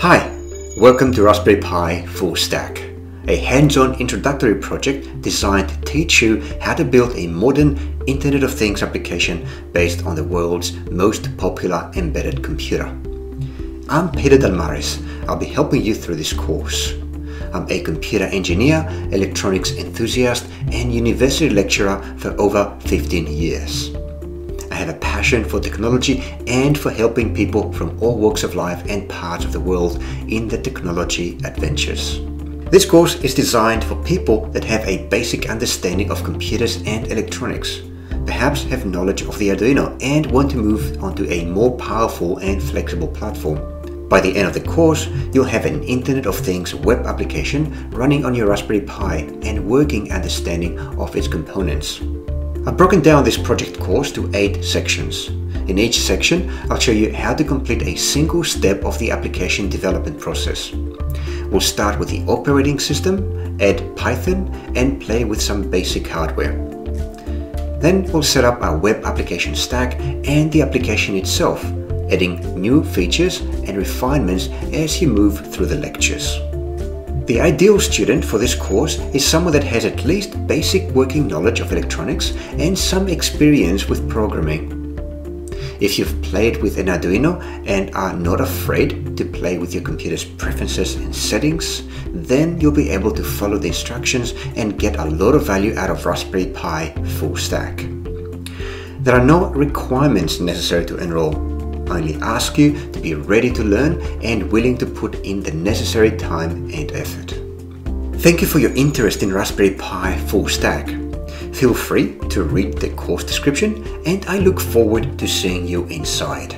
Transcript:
Hi, welcome to Raspberry Pi Full Stack, a hands-on introductory project designed to teach you how to build a modern Internet of Things application based on the world's most popular embedded computer. I'm Peter Dalmaris. I'll be helping you through this course. I'm a computer engineer, electronics enthusiast, and university lecturer for over 15 years. Have a passion for technology and for helping people from all walks of life and parts of the world in their technology adventures. This course is designed for people that have a basic understanding of computers and electronics, perhaps have knowledge of the Arduino and want to move onto a more powerful and flexible platform. By the end of the course, you'll have an Internet of Things web application running on your Raspberry Pi and working understanding of its components. I've broken down this project course to 8 sections. In each section, I'll show you how to complete a single step of the application development process. We'll start with the operating system, add Python, and play with some basic hardware. Then we'll set up our web application stack and the application itself adding new features and refinements as you move through the lectures. The ideal student for this course is someone that has at least basic working knowledge of electronics and some experience with programming. If you've played with an Arduino and are not afraid to play with your computer's preferences and settings, then you'll be able to follow the instructions and get a lot of value out of Raspberry Pi Full Stack. There are no requirements necessary to enroll, only ask you to be ready to learn and willing to put in the necessary time and effort. Thank you for your interest in Raspberry Pi Full Stack. Feel free to read the course description and I look forward to seeing you inside.